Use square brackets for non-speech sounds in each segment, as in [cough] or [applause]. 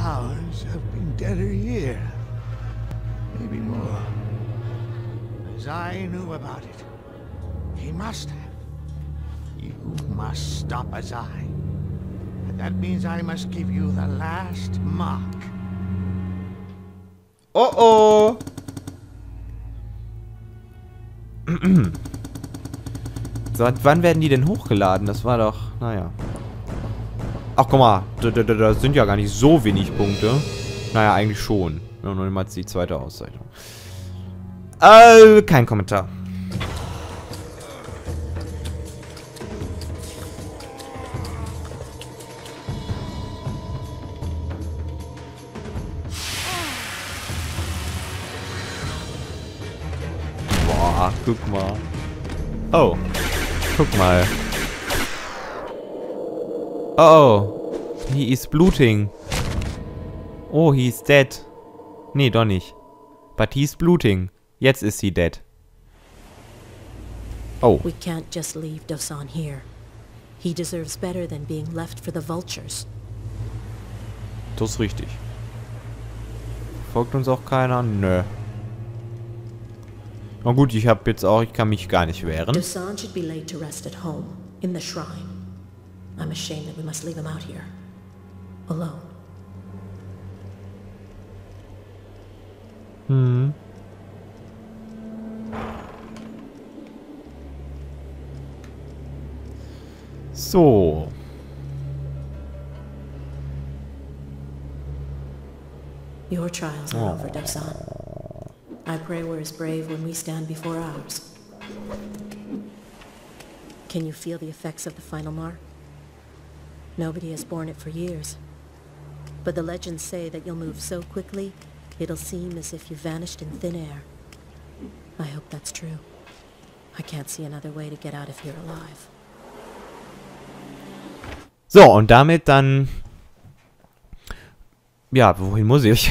Powers have been dead a year. Maybe more. As I knew about it. He must have. You must stop Azai. And that means I must give you the last mark. Oh oh! [clears throat] so, wann werden die denn hochgeladen? Das war doch, naja. Ach, guck mal, da, da, da sind ja gar nicht so wenig Punkte. Naja, eigentlich schon. Ja, noch niemals die zweite Auszeichnung. Äh, kein Kommentar. Boah, guck mal. Oh, guck mal. Oh, oh. He is bluting. Oh, he is dead. Nee, doch nicht. But he's bluting. Jetzt ist he dead. Oh. We can't just leave Dosan here. He deserves better than being left for the vultures. Das ist richtig. Folgt uns auch keiner? Nö. Na gut, ich hab jetzt auch, ich kann mich gar nicht wehren. Dosan should be laid to rest at home, in the shrine. I'm ashamed that we must leave him out here. Alone. Hm. So. Your trials are over, oh. Dosan. I pray we're as brave when we stand before ours. Can you feel the effects of the final mark? Nobody has borne it for years. But the legends say that you'll move so quickly, it'll seem as if you vanished in thin air. I hope that's true. I can't see another way to get out of here alive. So, und damit dann... Ja, wohin muss ich?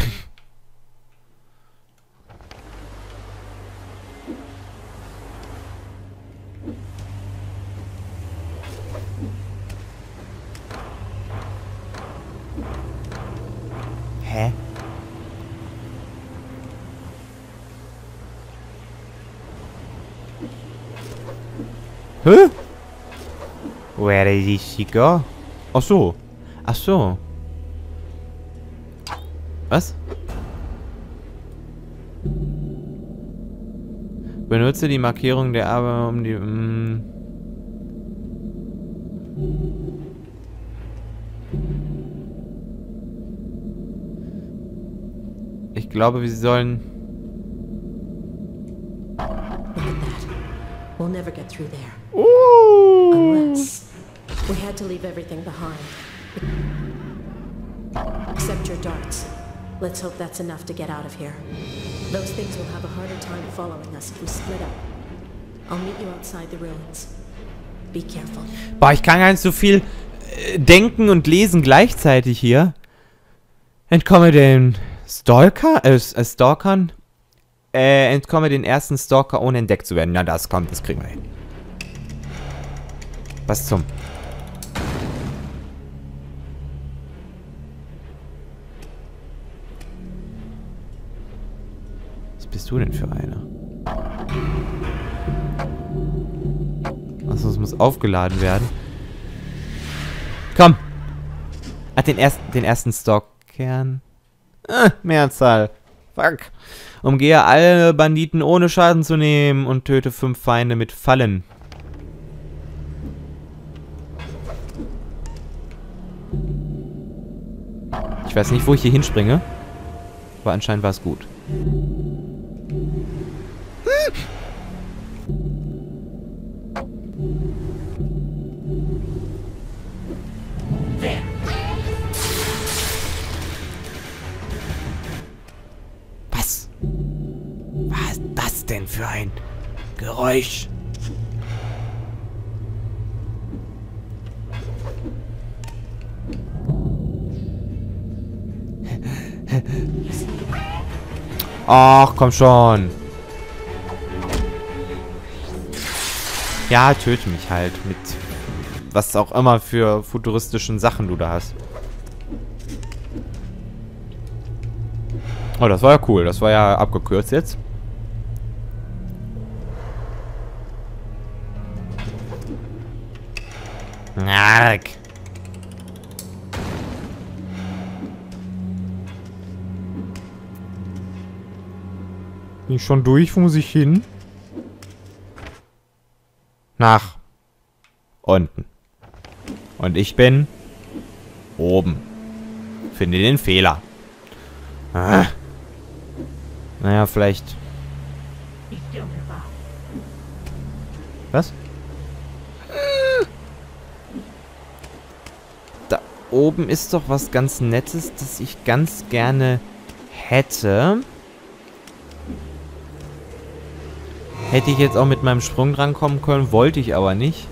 Go? Ach so. Ach so. Was? Benutze die Markierung der Aber um die... Mm. Ich glaube, wir sollen... Look at that. We'll never get through there. Uh. Unless we had to leave everything behind. Except your darts. Let's hope that's enough to get out of here. Those things will have a harder time following us if we split up. I'll meet you outside the ruins. Be careful. Boah, ich kann gar nicht so viel äh, denken und lesen gleichzeitig hier. Entkomme den Stalker, äh, äh, Stalkern. Äh, entkomme den ersten Stalker, ohne entdeckt zu werden. Na, das kommt, das kriegen wir hin. Was zum? Bist du denn für einer? Achso, es muss aufgeladen werden. Komm! Ach, den ersten, den ersten Stockkern. Ah, Mehrzahl. Fuck. Umgehe alle Banditen ohne Schaden zu nehmen und töte fünf Feinde mit Fallen. Ich weiß nicht, wo ich hier hinspringe. Aber anscheinend war es gut. Was? Was ist das denn für ein Geräusch? Ach, komm schon. Ja, töte mich halt mit was auch immer für futuristischen Sachen du da hast. Oh, das war ja cool. Das war ja abgekürzt jetzt. Nark. Bin ich schon durch? Wo muss ich hin? Nach unten. Und ich bin oben. Finde den Fehler. Ah. Naja, vielleicht... Was? Da oben ist doch was ganz Nettes, das ich ganz gerne hätte. Hätte ich jetzt auch mit meinem Sprung drankommen können, wollte ich aber nicht.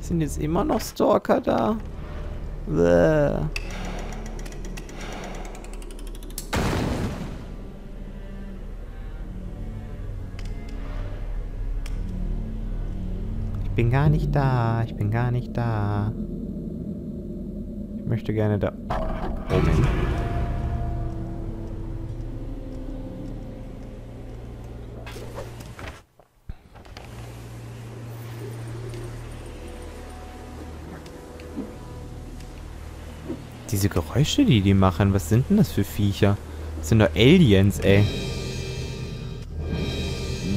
Sind jetzt immer noch Stalker da? Bäh. Ich bin gar nicht da. Ich bin gar nicht da. Ich möchte gerne da oben Diese Geräusche, die die machen, was sind denn das für Viecher? Das sind doch Aliens, ey.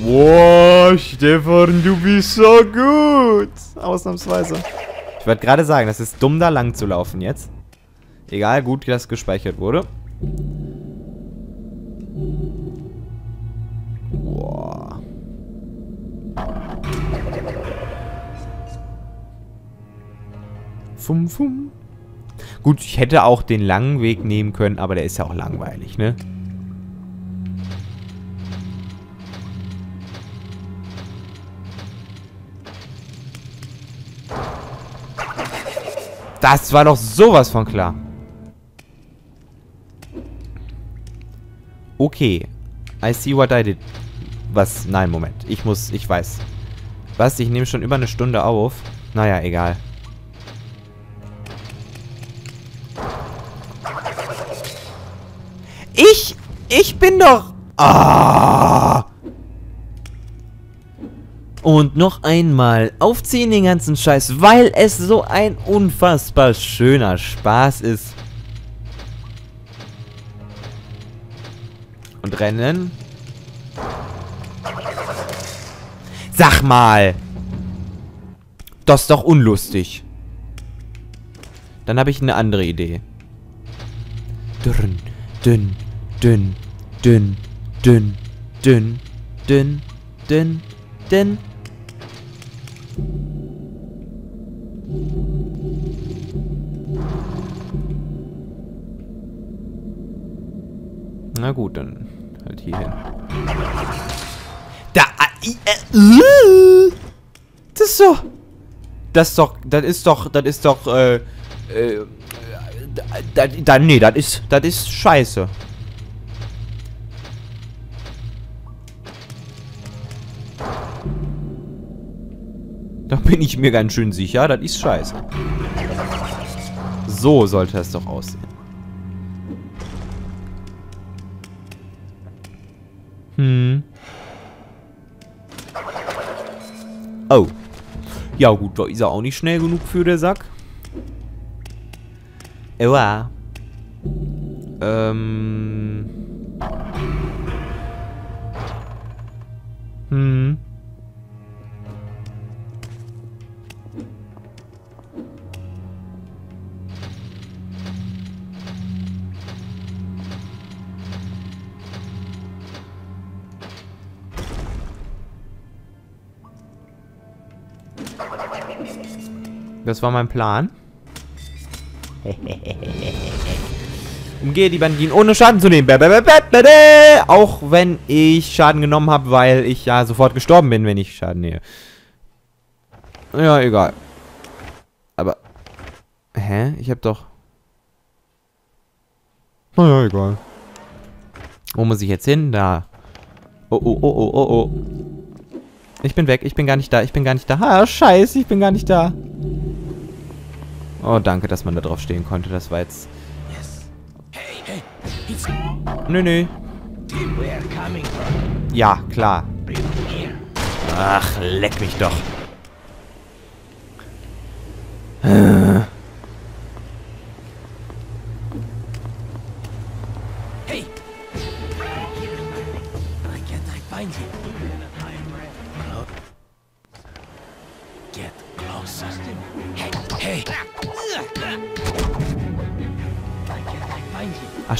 Wow, Stefan, du bist so gut. Ausnahmsweise. Ich wollte gerade sagen, das ist dumm, da lang zu laufen jetzt. Egal, gut, dass gespeichert wurde. Boah. Fum, fum. Gut, ich hätte auch den langen Weg nehmen können, aber der ist ja auch langweilig, ne? Das war doch sowas von klar. Okay. I see what I did. Was? Nein, Moment. Ich muss, ich weiß. Was? Ich nehme schon über eine Stunde auf. Naja, egal. Ah. Und noch einmal aufziehen den ganzen Scheiß, weil es so ein unfassbar schöner Spaß ist. Und rennen. Sag mal. Das ist doch unlustig. Dann habe ich eine andere Idee. Dünn, dünn, dünn, dünn, dünn, dünn, dünn, dünn, dünn. Na gut, dann halt hier hin. Da! Äh, äh, das ist doch... Das ist doch... Das ist doch... Das ist doch... Äh... äh da, da, nee, das ist... Das ist scheiße. Da bin ich mir ganz schön sicher, das ist scheiße. So sollte es doch aussehen. Hm. Oh. Ja gut, da ist er auch nicht schnell genug für der Sack. Ja. Ähm. Hm. Das war mein Plan. [laughs] Umgehe die Banditen ohne Schaden zu nehmen. Auch wenn ich Schaden genommen habe, weil ich ja sofort gestorben bin, wenn ich Schaden nehme. Ja, egal. Aber... Hä? Ich hab doch... Naja, egal. Wo muss ich jetzt hin? Da. Oh, oh, oh, oh, oh, oh. Ich bin weg. Ich bin gar nicht da. Ich bin gar nicht da. Ha, scheiße. Ich bin gar nicht da. Oh, danke, dass man da drauf stehen konnte. Das war jetzt Nö, nö. Ja, klar. Ach, leck mich doch.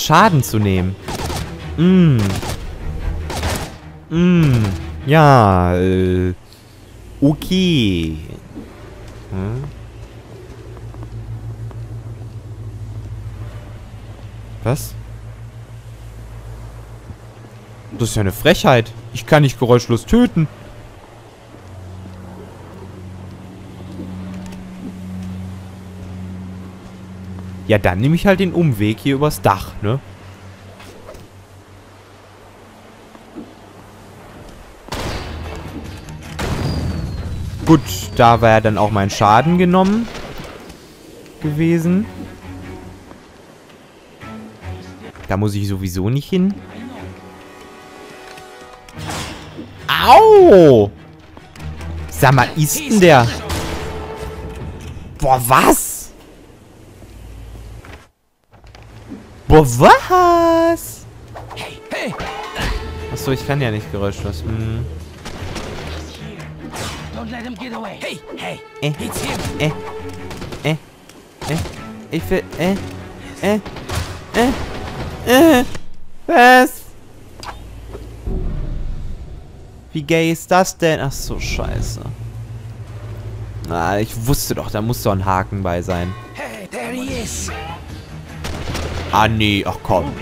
Schaden zu nehmen. Mm. Mm. Ja, äh. Okay. Hm? Was? Das ist ja eine Frechheit. Ich kann nicht geräuschlos töten. Ja, dann nehme ich halt den Umweg hier übers Dach, ne? Gut, da war ja dann auch mein Schaden genommen gewesen. Da muss ich sowieso nicht hin. Au! Sag mal, ist denn der... Boah, was? Boah, was? Hey! Hey! Achso, ich kann ja nicht geräuschlos. Hm. Don't let him get away! Hey! Hey! Äh. It's him! Äh. Äh. Äh. Ich will. Äh. Äh. Äh. Äh. Was? Wie gay ist das denn? Ach so, scheiße. Ah, ich wusste doch, da muss doch ein Haken bei sein. Hey! There he is! Ah, nee, ach komm.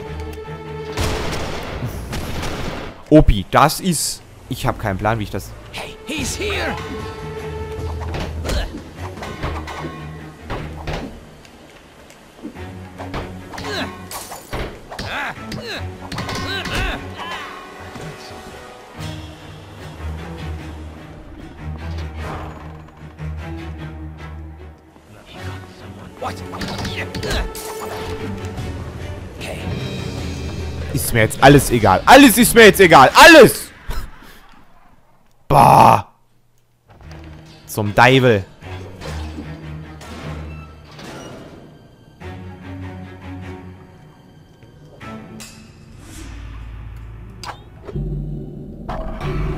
Opi, das ist... Ich habe keinen Plan, wie ich das... Hey! He's here! What? Ist mir jetzt alles egal. Alles ist mir jetzt egal. Alles! Bah! Zum Deivel.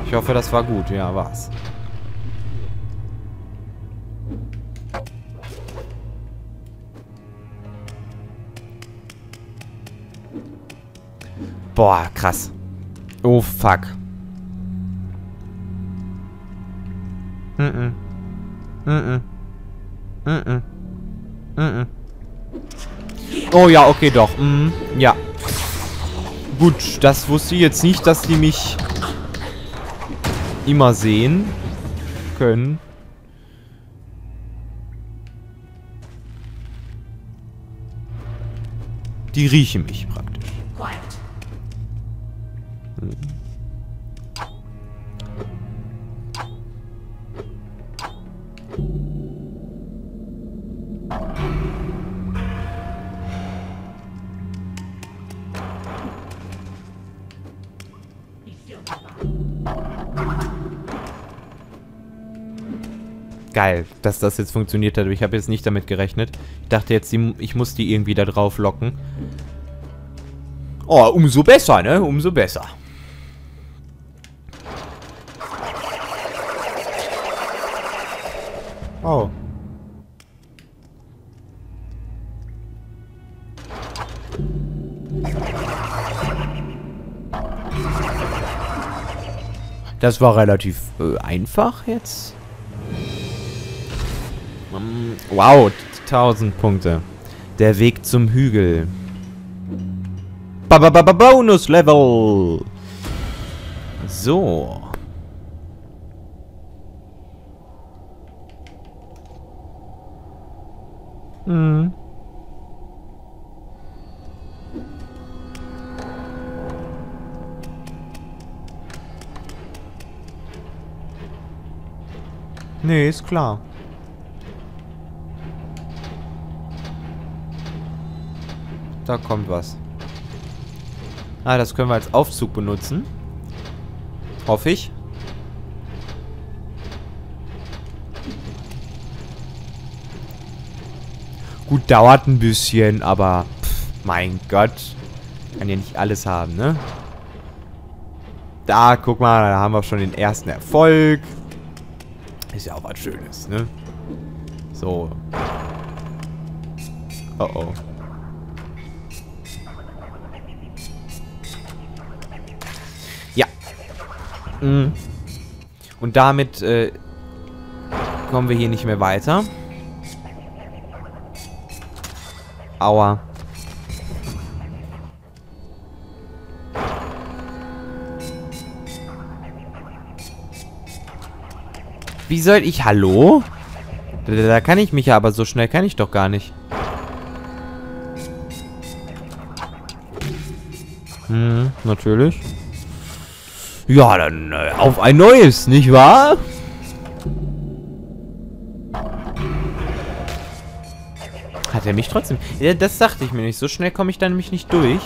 Ich hoffe, das war gut. Ja, war's. Boah, krass. Oh, fuck. Mhm. Mhm. Mhm. Mhm. Oh ja, okay, doch. Mhm. Ja. Gut, das wusste ich jetzt nicht, dass die mich immer sehen können. Die riechen mich praktisch. Geil, dass das jetzt funktioniert hat. Ich habe jetzt nicht damit gerechnet. Ich dachte jetzt, ich muss die irgendwie da drauf locken. Oh, umso besser, ne? Umso besser. Oh. Das war relativ äh, einfach jetzt. Mm, Wow, 1000 Punkte. Der Weg zum Hügel. Ba -ba -ba -ba Bonus Level. So. Hm. Nee, ist klar. Da kommt was. Ah, das können wir als Aufzug benutzen. Hoffe ich. Gut, dauert ein bisschen, aber pff, mein Gott. Kann ja nicht alles haben, ne? Da, guck mal, da haben wir schon den ersten Erfolg. Ist ja auch was Schönes, ne? So. Oh oh. Ja. Mhm. Und damit äh, kommen wir hier nicht mehr weiter. Aua. Wie soll ich... Hallo? Da, da kann ich mich ja, aber so schnell kann ich doch gar nicht. Hm, natürlich. Ja, dann äh, auf ein neues, nicht wahr? Er mich trotzdem... Ja, das dachte ich mir nicht. So schnell komme ich da nämlich nicht durch.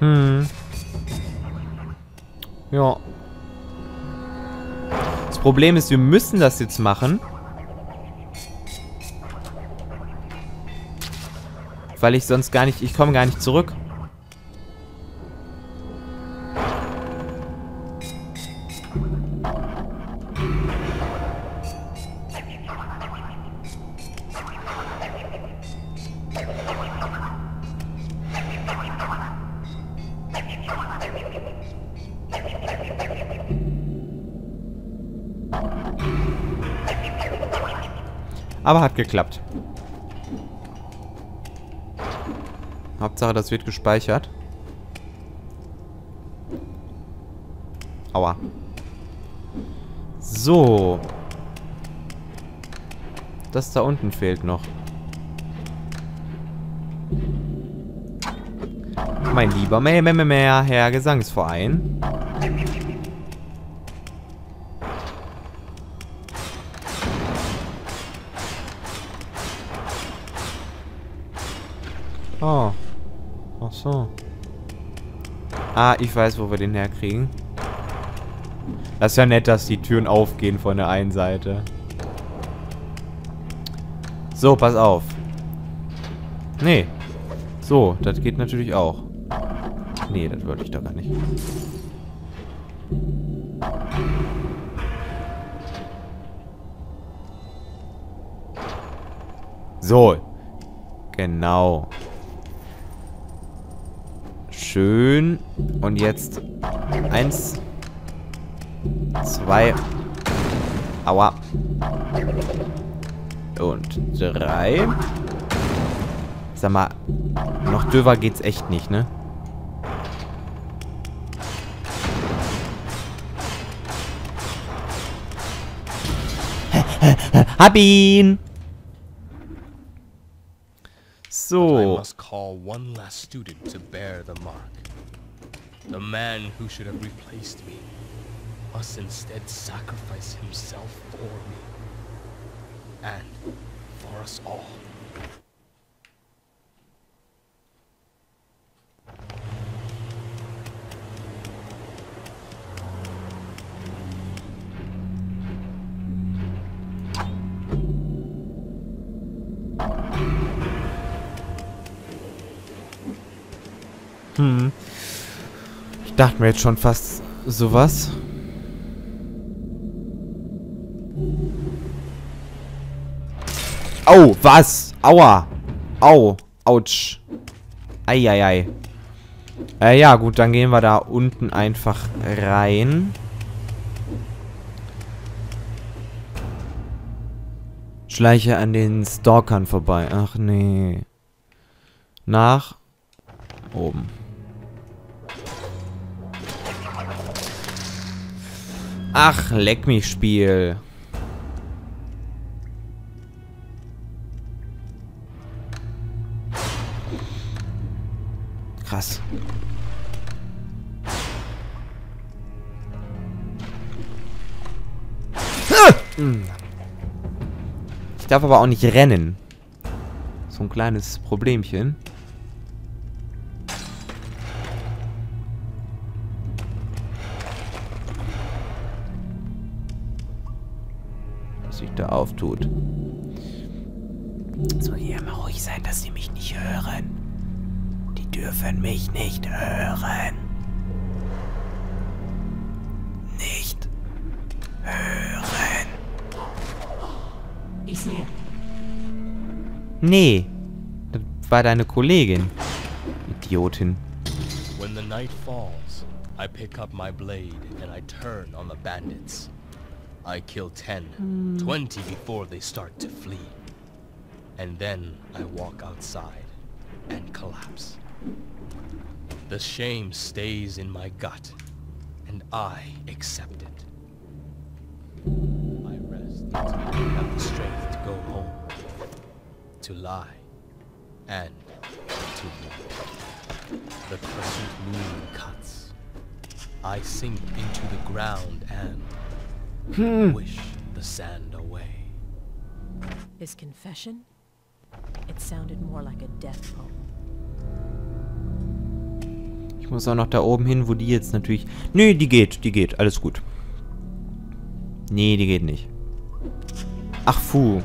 Hm. Ja. Das Problem ist, wir müssen das jetzt machen. Weil ich sonst gar nicht... Ich komme gar nicht zurück. Aber hat geklappt. Hauptsache, das wird gespeichert. Aua. So. Das da unten fehlt noch. Mein lieber mehr, mehr, mehr, Herr Gesangsverein. So. Ah, ich weiß, wo wir den herkriegen. Das ist ja nett, dass die Türen aufgehen von der einen Seite. So, pass auf. Nee. So, das geht natürlich auch. Nee, das wollte ich doch gar nicht. So. Genau. Schön. Und jetzt eins, zwei, aua. Und drei. Sag mal, noch döver geht's echt nicht, ne? Hab ihn! I must call one last student to bear the mark. The man who should have replaced me must instead sacrifice himself for me. And for us all. Hm. Ich dachte mir jetzt schon fast sowas. Au, was? Aua. Au. Autsch. Eieiei. Äh, ja, gut, dann gehen wir da unten einfach rein. Schleiche an den Stalkern vorbei. Ach nee. Nach oben. Ach, leck mich, Spiel. Krass. Ich darf aber auch nicht rennen. So ein kleines Problemchen. Auftut. Soll hier mal ruhig sein, dass sie mich nicht hören. Die dürfen mich nicht hören. Nicht hören. Nee. Das war deine Kollegin. Idiotin. When the night falls, I pick up my blade and I turn on the bandits. I kill 10, hmm. 20 before they start to flee. And then I walk outside and collapse. The shame stays in my gut, and I accept it. I rest until I have the strength to go home, to lie, and to live. The crescent moon cuts. I sink into the ground and wish the sand away. His confession? It sounded more like a death poem. Ich muss auch noch da oben hin, wo die jetzt natürlich... Nee, die geht, die geht. Alles gut. Nee, die geht nicht. Ach, fu.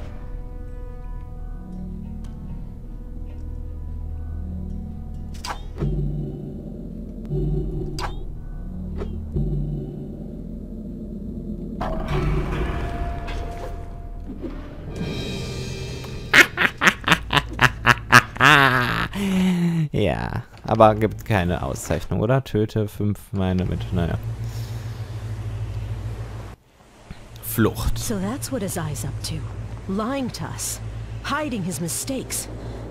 Aber gibt keine Auszeichnung, oder? Töte fünf meine mit, naja. Flucht. So that's what his eye's up to. Lying to us. Hiding his mistakes.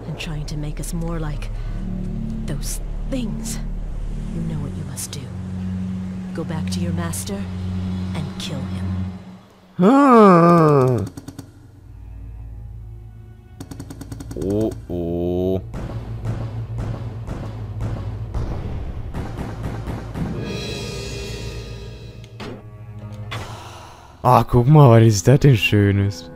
And trying to make us more like... those things. You know what you must do. Go back to your master and kill him. Ah. Oh, oh. Ah, guck mal, was ist das denn Schönes?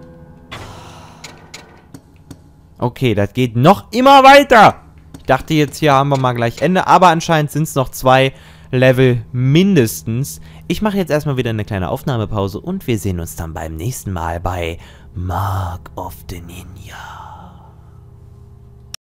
Okay, das geht noch immer weiter. Ich dachte jetzt, hier haben wir mal gleich Ende, aber anscheinend sind es noch zwei Level mindestens. Ich mache jetzt erstmal wieder eine kleine Aufnahmepause und wir sehen uns dann beim nächsten Mal bei Mark of the Ninja.